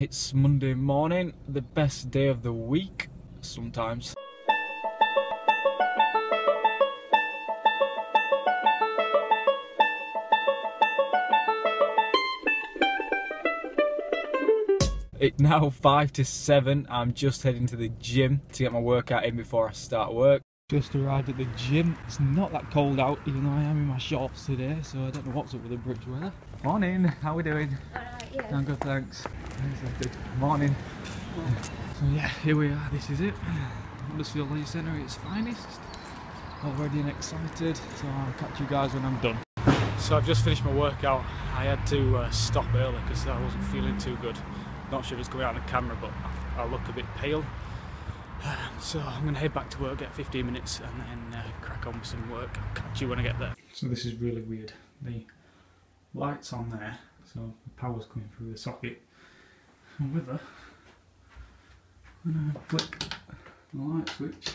It's Monday morning, the best day of the week, sometimes. It's now 5 to 7, I'm just heading to the gym to get my workout in before I start work. Just arrived at the gym, it's not that cold out even though I am in my shorts today so I don't know what's up with the bridge weather. Morning, how we doing? Alright, yeah. I'm good, thanks. Thanks, Morning. So yeah, here we are. This is it. Huddersfield Leisure Centre at its finest. Already and excited. So I'll catch you guys when I'm done. So I've just finished my workout. I had to uh, stop early because I wasn't feeling too good. Not sure if it's coming out on the camera, but I look a bit pale. So I'm going to head back to work, get 15 minutes, and then uh, crack on with some work. I'll catch you when I get there. So this is really weird. The light's on there, so the power's coming through the socket. However, when I flick the light switch,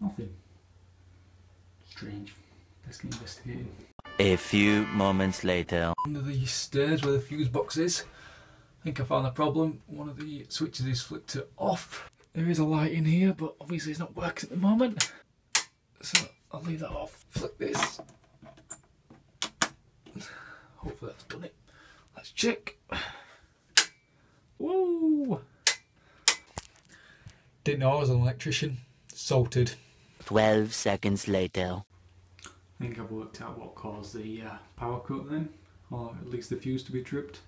nothing. Strange. Let's get investigating. A few moments later. Under the stairs where the fuse box is, I think I found the problem. One of the switches is flicked to off. There is a light in here, but obviously it's not working at the moment. So I'll leave that off. Flick this. Hopefully that's done it. Let's check. Whoa! Didn't know I was an electrician. Salted. 12 seconds later. I think I've worked out what caused the uh, power cut then, or at least the fuse to be tripped.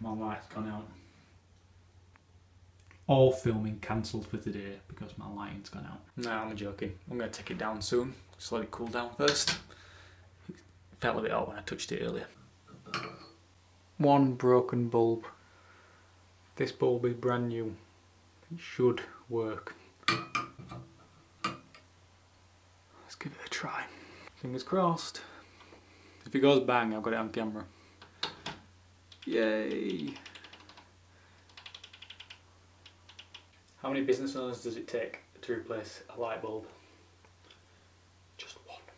My light's gone out. All filming cancelled for today because my lighting's gone out. No, I'm joking. I'm going to take it down soon. Just let it cool down first. It felt a bit hot when I touched it earlier. One broken bulb. This bulb is brand new. It should work. Let's give it a try. Fingers crossed. If it goes bang, I've got it on camera. Yay! How many business owners does it take to replace a light bulb?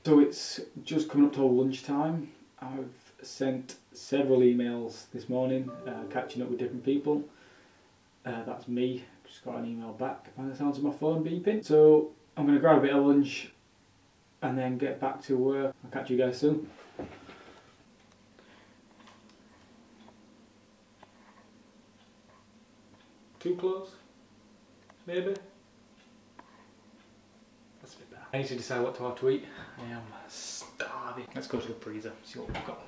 So it's just coming up to lunchtime. I've sent several emails this morning, uh, catching up with different people. Uh, that's me. Just got an email back by the sounds of my phone beeping. So I'm going to grab a bit of lunch and then get back to work. I'll catch you guys soon. Too close? Maybe? That's a bit bad. I need to decide what to have to eat. I am starving. Let's go to the freezer, see what we've got.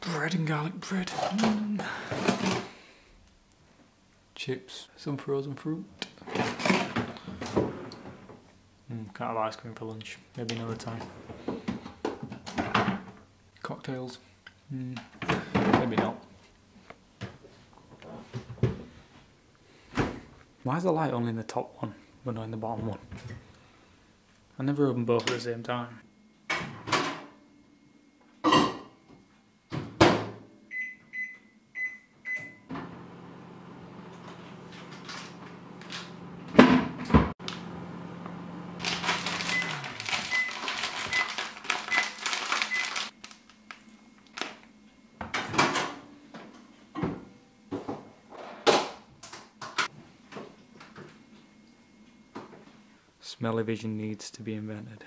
Bread and garlic bread. Mm. Chips, some frozen fruit. Mm, can't have ice cream for lunch. Maybe another time. Cocktails. Mm, maybe not. Why is the light only in the top one, but not in the bottom one? I never open both at the same time. Smelly vision needs to be invented.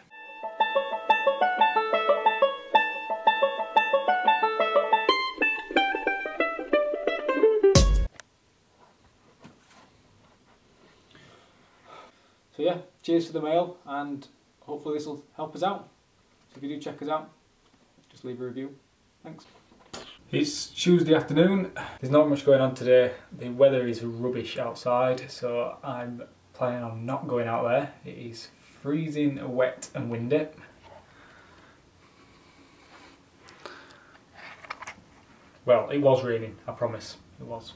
So yeah, cheers for the mail and hopefully this will help us out. So if you do check us out, just leave a review. Thanks. It's Tuesday afternoon. There's not much going on today. The weather is rubbish outside, so I'm planning on not going out there. It is freezing wet and windy. Well, it was raining, I promise. It was.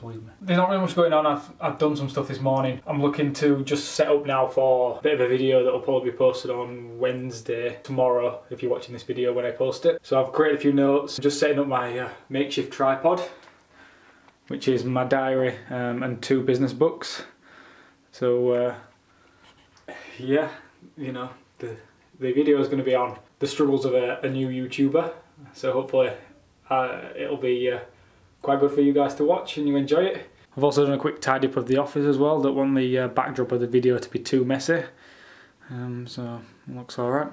Believe me. There's not really much going on. I've, I've done some stuff this morning. I'm looking to just set up now for a bit of a video that will probably be posted on Wednesday, tomorrow, if you're watching this video when I post it. So I've created a few notes. I'm just setting up my uh, makeshift tripod, which is my diary um, and two business books. So uh, yeah, you know, the the video is going to be on the struggles of a, a new YouTuber. So hopefully uh, it'll be uh, quite good for you guys to watch and you enjoy it. I've also done a quick tidy up of the office as well. Don't want the uh, backdrop of the video to be too messy. Um, so looks alright.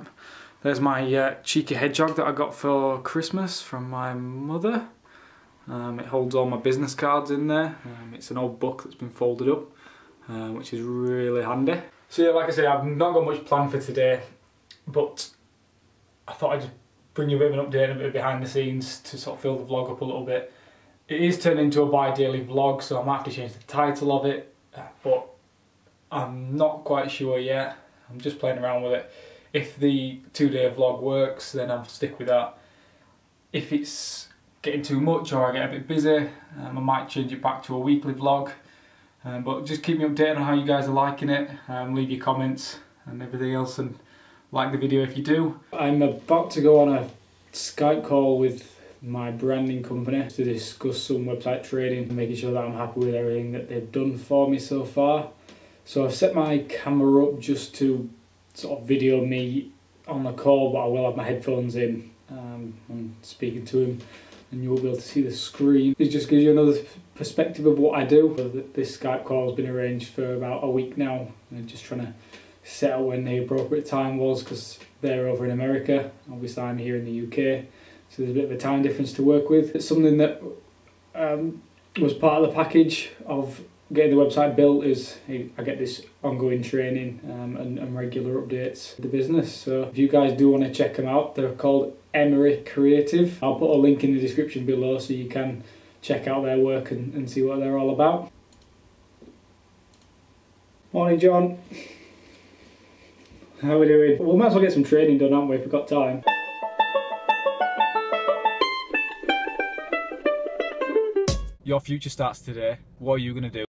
There's my uh, cheeky hedgehog that I got for Christmas from my mother. Um, it holds all my business cards in there. Um, it's an old book that's been folded up, uh, which is really handy. So yeah, like I say, I've not got much planned for today, but I thought I'd just bring you a bit of an update and a bit behind the scenes to sort of fill the vlog up a little bit. It is turned into a bi-daily vlog, so I might have to change the title of it, but I'm not quite sure yet. I'm just playing around with it. If the two-day vlog works, then I'll stick with that. If it's getting too much or I get a bit busy, um, I might change it back to a weekly vlog. Um, but just keep me updated on how you guys are liking it. Um, leave your comments and everything else and like the video if you do. I'm about to go on a Skype call with my branding company to discuss some website training and making sure that I'm happy with everything that they've done for me so far. So I've set my camera up just to sort of video me on the call but I will have my headphones in um, and speaking to him and you'll be able to see the screen. It just gives you another perspective of what I do. This Skype call has been arranged for about a week now and I'm just trying to set out when the appropriate time was because they're over in America. Obviously I'm here in the UK so there's a bit of a time difference to work with. It's something that um, was part of the package of getting the website built is I get this ongoing training um, and, and, regular updates the business. So if you guys do want to check them out, they're called Emery Creative. I'll put a link in the description below so you can check out their work and, and see what they're all about. Morning, John. How are we doing? We might as well get some training done, haven't we, if we've got time. Your future starts today. What are you going to do?